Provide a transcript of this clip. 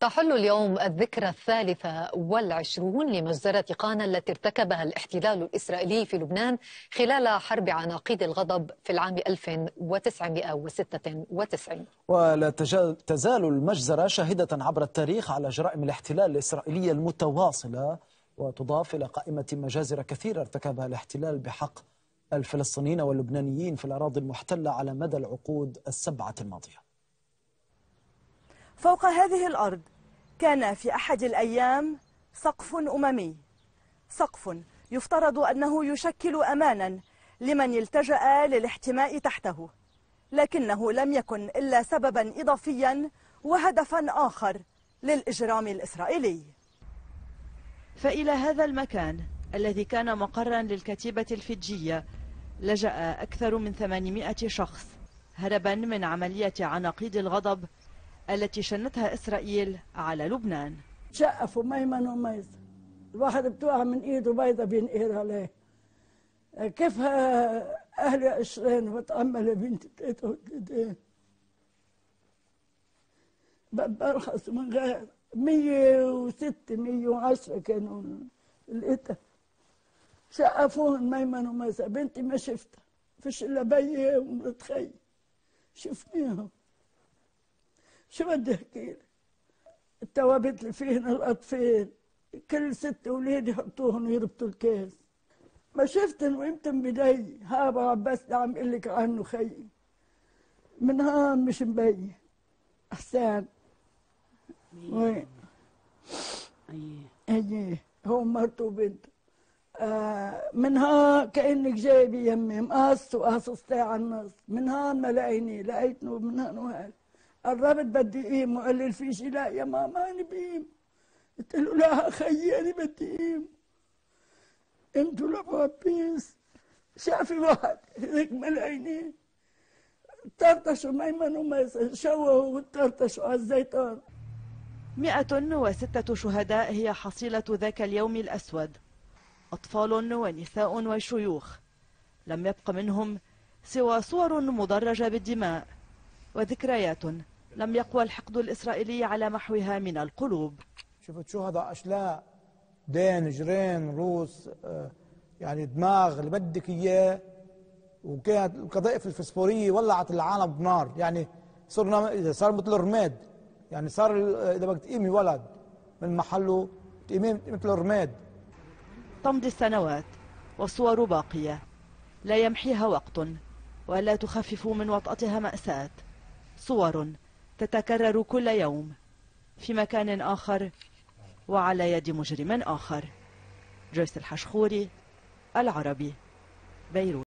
تحل اليوم الذكرى الثالثة والعشرون لمجزرة قانا التي ارتكبها الاحتلال الإسرائيلي في لبنان خلال حرب عناقيد الغضب في العام 1996 ولا تزال المجزرة شاهدة عبر التاريخ على جرائم الاحتلال الإسرائيلي المتواصلة وتضاف إلى قائمة مجازر كثيرة ارتكبها الاحتلال بحق الفلسطينيين واللبنانيين في الأراضي المحتلة على مدى العقود السبعة الماضية. فوق هذه الأرض كان في أحد الأيام سقف أممي. سقف يفترض أنه يشكل أمانا لمن التجأ للاحتماء تحته لكنه لم يكن إلا سببا إضافيا وهدفا آخر للإجرام الإسرائيلي. فإلى هذا المكان الذي كان مقرا للكتيبة الفيجية لجأ أكثر من 800 شخص هربا من عملية عناقيد الغضب التي شنتها إسرائيل على لبنان. شقفوا ميمن وميسر الواحد بتوقع من ايده بيضة بينقر عليه. كيف أهل عشرين وتأمل بنتي تيتة وتدين برخص من غير. مية وستة مية وعشرة كانوا لقيتها شقفوهن ميمن وميسر بنتي ما شفتها. فيش إلا بيي ومرت خي شفناهم شو بدي أحكي لك؟ التوابت اللي فيهن الاطفال كل ست أولاد يحطوهن ويربطوا الكاس ما شفتن ويمتن بدي هابا عباس اللي عم يقول لك عنه خي. من هون مش مبين أحسان. وين؟ أيه. هو مرته وبنته آه من ها كأنك جايبة يمي مقص وقص ساعه النص. من هون ما لقيني لقيتنه من هون وهذا قربت بدي قيم وقال لي في شيء لا يا ماما أنا بقيم قلت له لا خيي أنا بدي قيم لابو عبيس شافي واحد هيك ملايني طرطشوا ميمن وميسر شوهوا وطرطشوا على الزيتون. مئة وستة شهداء هي حصيلة ذاك اليوم الأسود. أطفال ونساء وشيوخ. لم يبق منهم سوى صور مدرجة بالدماء. وذكريات لم يقوى الحقد الإسرائيلي على محوها من القلوب. شفت شهداء أشلاء. دين جرين روس يعني دماغ اللي بدك إياه. وكانت القذائف الفسفورية ولعت العالم بنار. يعني صرنا صار مثل الرماد. يعني صار إذا بدك تقيمي ولد من محله تقيمي مثل الرماد. تمضي السنوات والصور باقية. لا يمحيها وقت ولا تخفف من وطأتها مأساة. صور تتكرر كل يوم في مكان آخر وعلى يد مجرم آخر. جويس الحشخوري العربي بيروت.